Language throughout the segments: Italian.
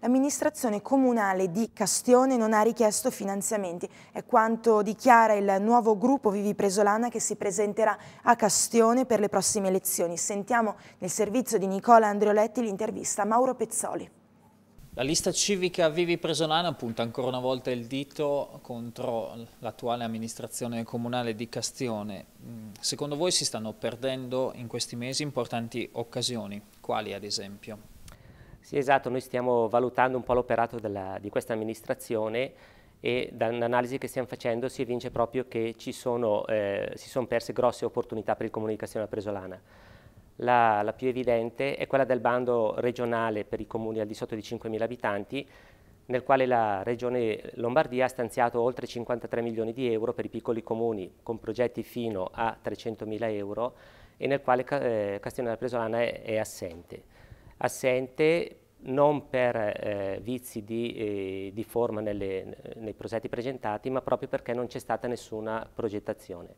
l'amministrazione comunale di Castione non ha richiesto finanziamenti. È quanto dichiara il nuovo gruppo Vivi Presolana che si presenterà a Castione per le prossime elezioni. Sentiamo nel servizio di Nicola Andrioletti l'intervista a Mauro Pezzoli. La lista civica Vivi Presolana punta ancora una volta il dito contro l'attuale amministrazione comunale di Castione. Mm, secondo voi si stanno perdendo in questi mesi importanti occasioni? Quali ad esempio? Sì, esatto, noi stiamo valutando un po' l'operato di questa amministrazione e dall'analisi che stiamo facendo si evince proprio che sono, eh, si sono perse grosse opportunità per il Castione Presolana. La, la, più evidente è quella del bando regionale per i comuni al di sotto di 5.000 abitanti, nel quale la Regione Lombardia ha stanziato oltre 53 milioni di euro per i piccoli comuni con progetti fino a 300.000 euro e nel quale eh, Castione della Presolana è, è, assente. Assente non per eh, vizi di, eh, di forma nelle, nei progetti presentati, ma proprio perché non c'è stata nessuna progettazione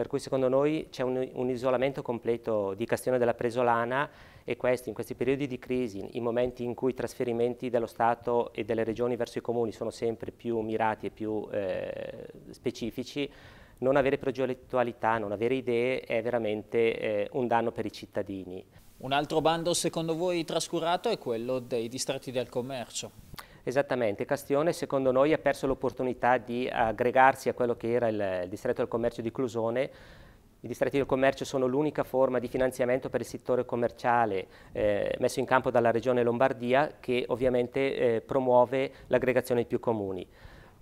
per cui secondo noi c'è un, un, isolamento completo di Castione della Presolana e questo in questi periodi di crisi, in momenti in cui i trasferimenti dello Stato e delle regioni verso i comuni sono sempre più mirati e più eh, specifici, non avere progettualità, non avere idee è veramente eh, un danno per i cittadini. Un altro bando secondo voi trascurato è quello dei distretti del commercio. Esattamente, Castione secondo noi ha perso l'opportunità di aggregarsi a quello che era il, il distretto del commercio di Clusone, i distretti del commercio sono l'unica forma di finanziamento per il settore commerciale eh, messo in campo dalla Regione Lombardia che ovviamente eh, promuove l'aggregazione di più comuni.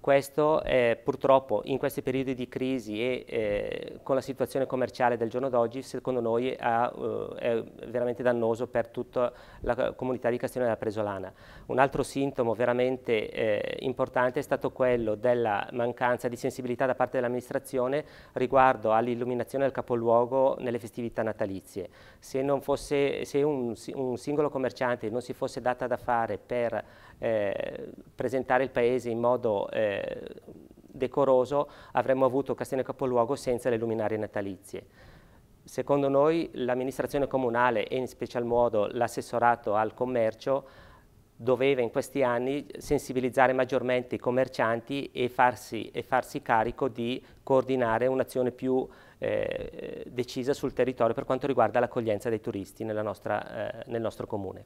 Questo eh, purtroppo in questi periodi di crisi e eh, con la situazione commerciale del giorno d'oggi secondo noi ha, uh, è veramente dannoso per tutta la comunità di Castione della Presolana. Un altro sintomo veramente eh, importante è stato quello della mancanza di sensibilità da parte dell'amministrazione riguardo all'illuminazione del capoluogo nelle festività natalizie. Se, fosse, se un, un, singolo commerciante non si fosse data da fare per eh, presentare il paese in modo eh, decoroso avremmo avuto Castione Capoluogo senza le luminarie natalizie. Secondo noi l'amministrazione comunale e in special modo l'assessorato al commercio doveva in questi anni sensibilizzare maggiormente i commercianti e farsi, e farsi carico di coordinare un'azione più eh, decisa sul territorio per quanto riguarda l'accoglienza dei turisti nostra, eh, nel nostro comune.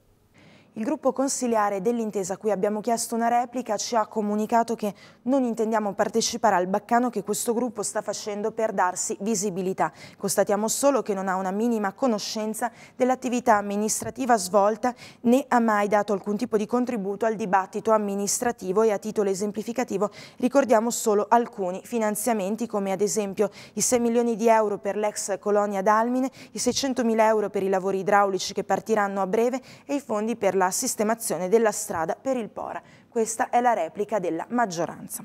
Il gruppo consiliare dell'intesa a cui abbiamo chiesto una replica ci ha comunicato che non intendiamo partecipare al baccano che questo gruppo sta facendo per darsi visibilità. Constatiamo solo che non ha una minima conoscenza dell'attività amministrativa svolta né ha mai dato alcun tipo di contributo al dibattito amministrativo e a titolo esemplificativo ricordiamo solo alcuni finanziamenti come ad esempio i 6 milioni di euro per l'ex colonia d'Almine, i 600 mila euro per i lavori idraulici che partiranno a breve e i fondi per la la sistemazione della strada per il Pora. Questa è la replica della maggioranza.